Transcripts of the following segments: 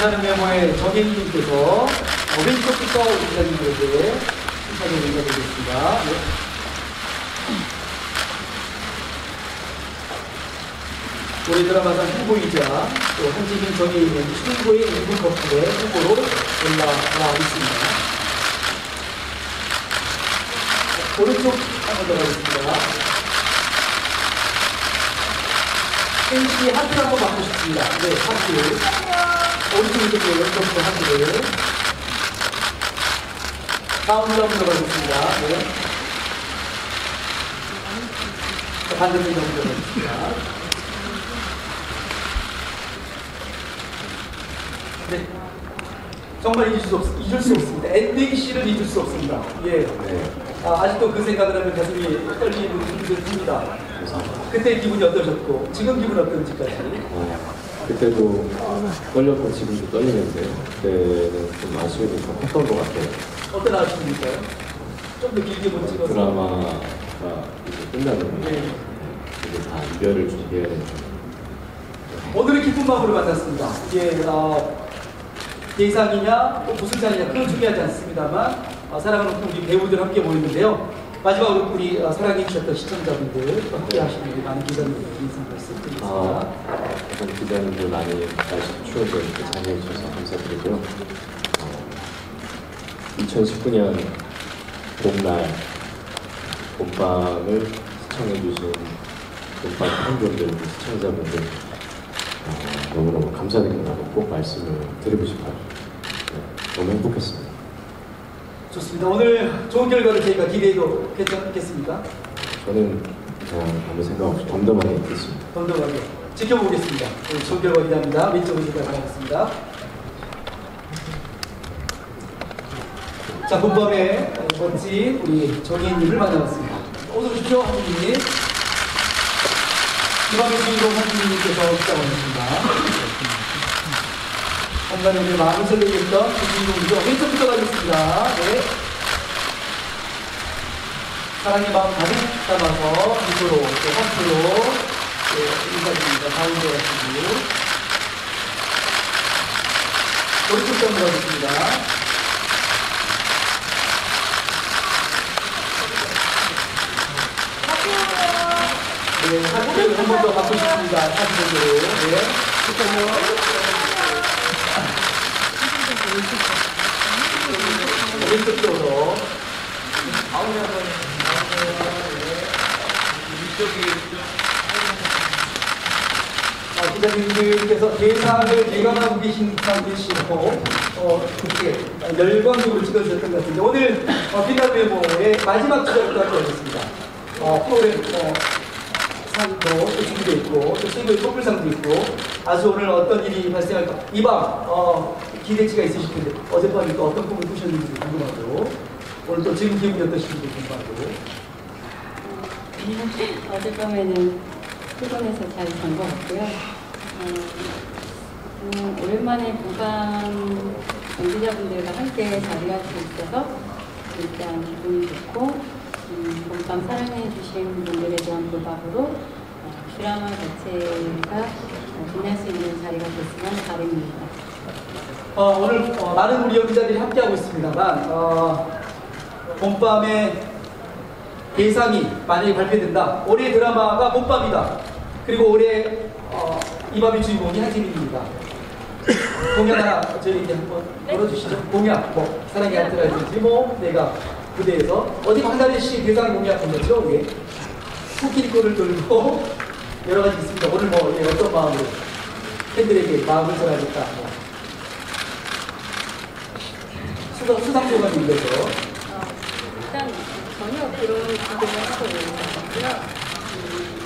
인사는 메모의 정혜민님께서 어, 왼쪽부터 기자님들에게 인사를 인사드리겠습니다. 네. 우리 드라마상 후보이자 또 한지민 정혜인은 충고의 일부 커플의 후보로 올라와 있습니다. 오른쪽 한번 더 가겠습니다. MC 하트 한번 받고 싶습니다. 네, 하트. 오른쪽 이렇게 왼쪽부터 하트를. 가운데로 한번 더 가겠습니다. 네. 자, 반대쪽 한번 더 가겠습니다. 네. 정말 잊을 수, 없, 잊을 수 없습니다. 엔딩 신을 잊을 수 없습니다. 예. 아, 아직도 그 생각을 하면 가슴이 떨리는 분들 듭니다. 그때 기분이 어떠셨고, 지금 기분 어떤지까지. 어, 그때도 떨렸고 지금도 떨리는데 그때는 좀 아쉬움이 좀 컸던 것 같아요. 어떤 아쉬움일까요? 좀 더 길게 못 찍어서. 드라마가 이제 끝나면 예. 이제 다 이별을 준비해야 되는 오늘은 기쁜 마음으로 만났습니다. 이게 어, 예상이냐 또 무슨 상이냐 그건 중요하지 않습니다만 어, 사랑하는 우리 배우들 함께 모였는데요. 마지막으로 우리 어, 사랑해 주셨던 시청자분들 또 함께 하시는 우리 많은 기자님들 인사 말씀드리겠습니다. 아, 우선 기자님들 많이 날씨 추워서 이렇게 참여해 주셔서 감사드리고요. 어, 2019년 봄날 봄밤을 시청해 주신 봄밤 팬분들, 시청자분들 어, 너무너무 감사드린다고 꼭 말씀을 드리고 싶어요. 네, 너무 행복했습니다. 좋습니다. 오늘 좋은 결과를 저희가 기대해도 괜찮겠습니까? 저는 그냥 아무 생각 없이 덤덤하게 있겠습니다. 덤덤하게 지켜보겠습니다. 오늘 좋은 결과 기대합니다. 왼쪽으로 시작하겠습니다. 자, 본밤에 멋진 우리 정혜인님을 만나봤습니다. 어서 오십시오, 한국님. 이밤의 주인공 한국님께서 시작하셨습니다. 공간에 우리 마음을 설레게 했던 그 주인공이죠. 왼쪽부터 가겠습니다. 네. 사랑의 마음 가득 담아서 미소로 또 화투로 네, 인사드립니다. 가운데 하시고 오른쪽 점으로 하겠습니다. 네, 사진을 한번 더 받고 싶습니다. 사진으로. 네. 잠깐만요. 왼쪽 쪽으로. 아, 기자님들께서 대사를 예감하고 계신 계시고 어, 그렇게 열광적으로 찍어주셨던 것 같은데 오늘 어, 메모의 마지막 주제를 또 하겠습니다. 어, 프로그램 어, 상도 또 준비되어 있고 또 최고의 선물상도 있고 아주 오늘 어떤 일이 발생할까 이밤 어, 기대치가 있으실 텐데 어젯밤에 또 어떤 꿈을 꾸셨는지 궁금하고 오늘 또 지금 기분이 어떠신지 궁금하고 어젯밤에는 피곤해서 잘 잔 것 같고요. 어, 음, 오랜만에 부방 연기자분들과 함께 자리할 수 있어서 일단 기분이 좋고 음, 본방 사랑해 주신 분들에 대한 보답으로 어, 드라마 자체가 어, 빛날 수 있는 자리가 됐으면 바랍니다. 어, 오늘 어, 많은 우리 연기자들이 함께하고 있습니다만 어, 봄밤에 예상이 만약에 발표된다. 올해 드라마가 봄밤이다. 그리고 올해 어, 이 밤의 주인공이 한지민입니다. 공약 하나 저희에게 한번 걸어주시죠. 공약, 뭐 사랑의 아트라든지 뭐 내가 무대에서 어디 한 달씩 대상 공약한 거죠. 예. 코끼리코를 들고 여러 가지 있습니다. 오늘 뭐 예, 어떤 마음으로 팬들에게 마음을 전하겠다. 뭐. 수상, 수상 소감이 있어서 어, 일단 전혀 그런 기대를 하고 있는 것 같고요. 음,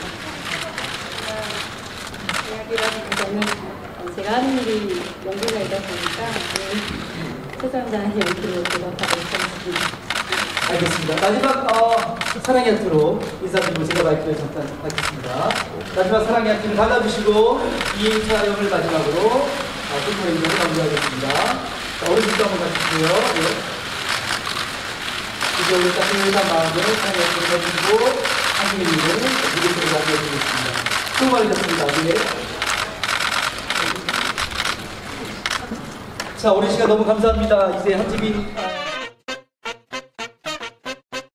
제가 하는 일이 연기자이다 보니까 다한 연기로 보답하고 있습니다. 알겠습니다. 마지막 어, 사랑의 하트로 인사드리고 제가 마이크를 잠깐 받겠습니다. 마지막 사랑의 하트를 받아주시고 이 촬영을 마지막으로 어, 끝으로 인사를 마무리하겠습니다. 자, 오른쪽도 한번 가주시고요. 예. 이제 우리 따뜻한 마음으로 사랑의 하트를 받으시고 한국인님을 무대 쪽으로 안겨드리겠습니다. 수고 많으셨습니다. 예. 자, 오랜 시간 너무 감사합니다. 이제 한지민